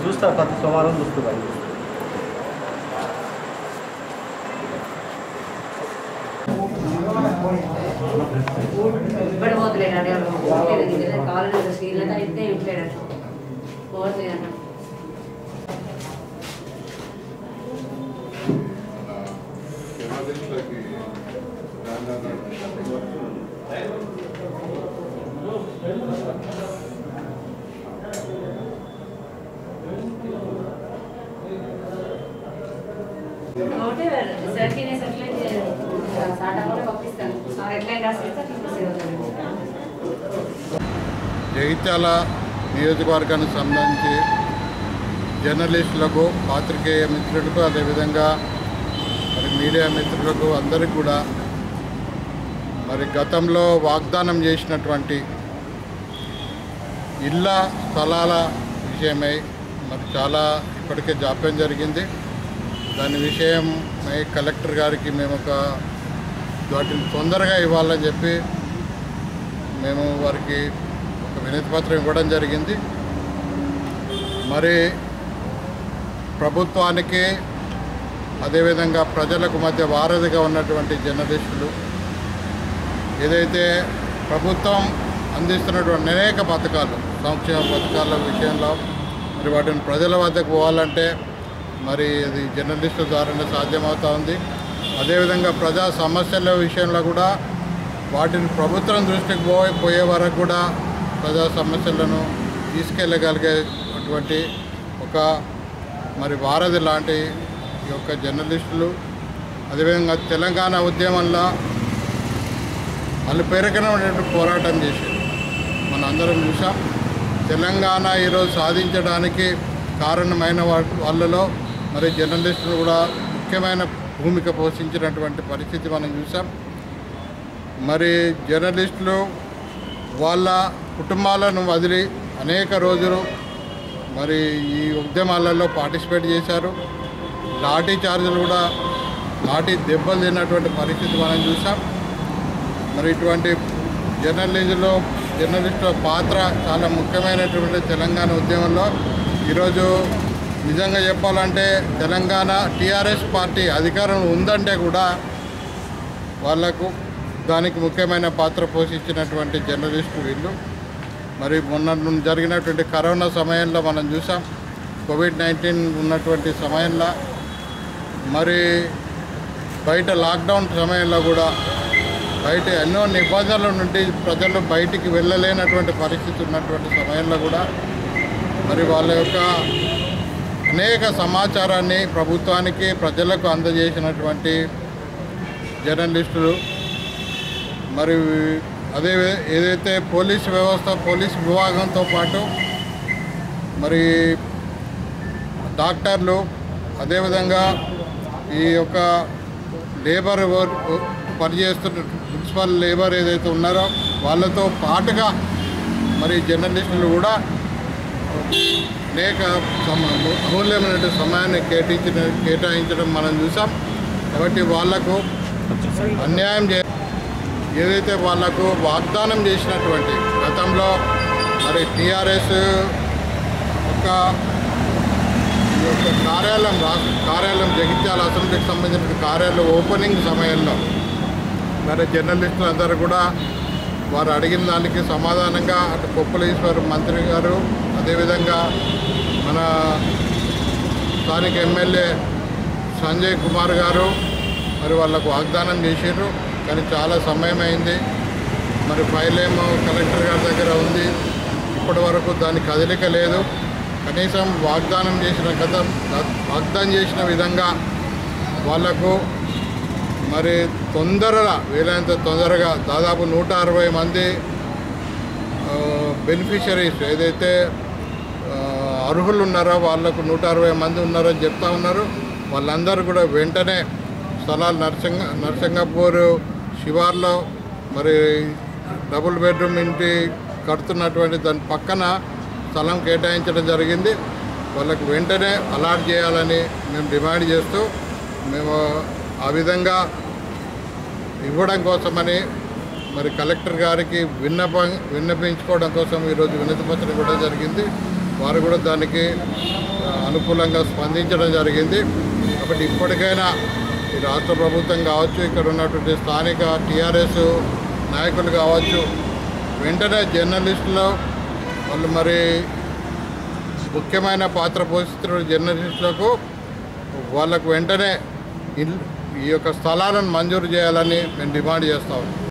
చూస్తా ప్రతి సోమవారం చూస్తున్నా ఇప్పుడు పోతలేడు అడే కాలేజ్ స్కీల్ అయితే ఇట్లేడట జగిత్యాల నియోజకవర్గానికి సంబంధించి జర్నలిస్టులకు పాత్రికేయ మిత్రులకు అదేవిధంగా మరి మీడియా మిత్రులకు అందరికీ కూడా మరి గతంలో వాగ్దానం చేసినటువంటి ఇళ్ళ స్థలాల విషయమై మరి చాలా ఇప్పటికే జాప్యం జరిగింది. దాని విషయమై కలెక్టర్ గారికి మేము ఒక వాటిని తొందరగా ఇవ్వాలని చెప్పి మేము వారికి ఒక వినతి పత్రం ఇవ్వడం జరిగింది. మరి ప్రభుత్వానికి అదేవిధంగా ప్రజలకు మధ్య వారధిగా ఉన్నటువంటి జర్నలిస్టులు ఏదైతే ప్రభుత్వం అందిస్తున్నటువంటి అనేక పథకాలు సంక్షేమ పథకాల విషయంలో మరి వాటిని ప్రజల వద్దకు పోవాలంటే మరి అది జర్నలిస్టుల ద్వారానే సాధ్యమవుతూ ఉంది. అదేవిధంగా ప్రజా సమస్యల విషయంలో కూడా వాటిని ప్రభుత్వం దృష్టికి పోయి పోయే వరకు కూడా ప్రజా సమస్యలను తీసుకెళ్ళగలిగేటువంటి ఒక మరి వారధి లాంటి యొక్క జర్నలిస్టులు అదేవిధంగా తెలంగాణ ఉద్యమంలో వాళ్ళు పేరుకనటువంటి పోరాటం చేశారు. మన అందరం చూసాం తెలంగాణ ఈరోజు సాధించడానికి కారణమైన వాళ్ళలో మరి జర్నలిస్టులు కూడా ముఖ్యమైన భూమిక పోషించినటువంటి పరిస్థితి మనం చూసాం మరి జర్నలిస్టులు వాళ్ళ కుటుంబాలను వదిలి అనేక రోజులు మరి ఈ ఉద్యమాలలో పార్టిసిపేట్ చేశారు. లాఠీ చార్జీలు కూడా లాఠీ దెబ్బలు తిన్నటువంటి పరిస్థితి మనం చూసాం. మరి ఇటువంటి జర్నలిజంలో జర్నలిస్టుల పాత్ర చాలా ముఖ్యమైనటువంటి తెలంగాణ ఉద్యమంలో. ఈరోజు నిజంగా చెప్పాలంటే తెలంగాణ టీఆర్ఎస్ పార్టీ అధికారం ఉందంటే కూడా వాళ్ళకు దానికి ముఖ్యమైన పాత్ర పోషించినటువంటి జర్నలిస్టు వీళ్ళు. మరి మొన్న జరిగినటువంటి కరోనా సమయంలో మనం చూసాం. కోవిడ్ నైన్టీన్ ఉన్నటువంటి సమయంలో మరి బయట లాక్డౌన్ సమయంలో కూడా బయట ఎన్నో నిబంధనల నుండి ప్రజలు బయటికి వెళ్ళలేనటువంటి పరిస్థితి ఉన్నటువంటి సమయంలో కూడా మరి వాళ్ళ యొక్క అనేక సమాచారాన్ని ప్రభుత్వానికి ప్రజలకు అందజేసినటువంటి జర్నలిస్టులు. మరి అదే ఏదైతే పోలీస్ వ్యవస్థ పోలీస్ విభాగంతో పాటు మరి డాక్టర్లు అదేవిధంగా ఈ యొక్క లేబర్ వర్- పనిచేస్తున్న మున్సిపల్ లేబర్ ఏదైతే ఉన్నారో వాళ్ళతో పాటుగా మరి జర్నలిస్టులు కూడా అనేక సమ అమూల్యమైన సమయాన్ని కేటాయించిన కేటాయించడం మనం చూసాం. కాబట్టి వాళ్ళకు అన్యాయం చే ఏదైతే వాళ్ళకు వాగ్దానం చేసినటువంటి గతంలో మరి టీఆర్ఎస్ ఒక కార్యాలయం కార్యాలయం జగిత్యాల అసెంబ్లీకి సంబంధించిన కార్యాలయం ఓపెనింగ్ సమయంలో మరి జర్నలిస్టులు అందరూ కూడా వారు అడిగిన దానికి సమాధానంగా అటు కొప్పులేశ్వర్ మంత్రి గారు అదేవిధంగా మన స్థానిక ఎమ్మెల్యే సంజయ్ కుమార్ గారు మరి వాళ్ళకు వాగ్దానం చేసారు కానీ చాలా సమయం అయింది మరి ఫైల్ ఏమో కలెక్టర్ గారి దగ్గర ఉంది. ఇప్పటి వరకు దాని కదలిక లేదు. కనీసం వాగ్దానం చేసిన గత వాగ్దానం చేసిన విధంగా వాళ్ళకు మరి తొందరగా వీలైనంత తొందరగా దాదాపు నూట అరవై మంది బెనిఫిషరీస్ ఏదైతే అర్హులు ఉన్నారో వాళ్ళకు నూట అరవై మంది ఉన్నారని చెప్తా ఉన్నారు. వాళ్ళందరూ కూడా వెంటనే స్థలాలు నర్సింగ నరసింగపూర్ శివార్లో మరి డబుల్ బెడ్రూమ్ ఇంటి కడుతున్నటువంటి దాని పక్కన స్థలం కేటాయించడం జరిగింది. వాళ్ళకు వెంటనే అలాట్ చేయాలని మేము డిమాండ్ చేస్తూ మేము ఆ విధంగా ఇవ్వడం కోసమని మరి కలెక్టర్ గారికి విన్నపం విన్నపించుకోవడం కోసం ఈరోజు వినతి పత్రం కూడా జరిగింది. వారు కూడా దానికి అనుకూలంగా స్పందించడం జరిగింది. కాబట్టి ఇప్పటికైనా ఈ రాష్ట్ర ప్రభుత్వం కావచ్చు ఇక్కడ ఉన్నటువంటి స్థానిక టీఆర్ఎస్ నాయకులు కావచ్చు వెంటనే జర్నలిస్టులు వాళ్ళు మరి ముఖ్యమైన పాత్ర పోషిస్తున్న జర్నలిస్టులకు వాళ్ళకు వెంటనే ఈ యొక్క స్థలాలను మంజూరు చేయాలని మేము డిమాండ్ చేస్తాము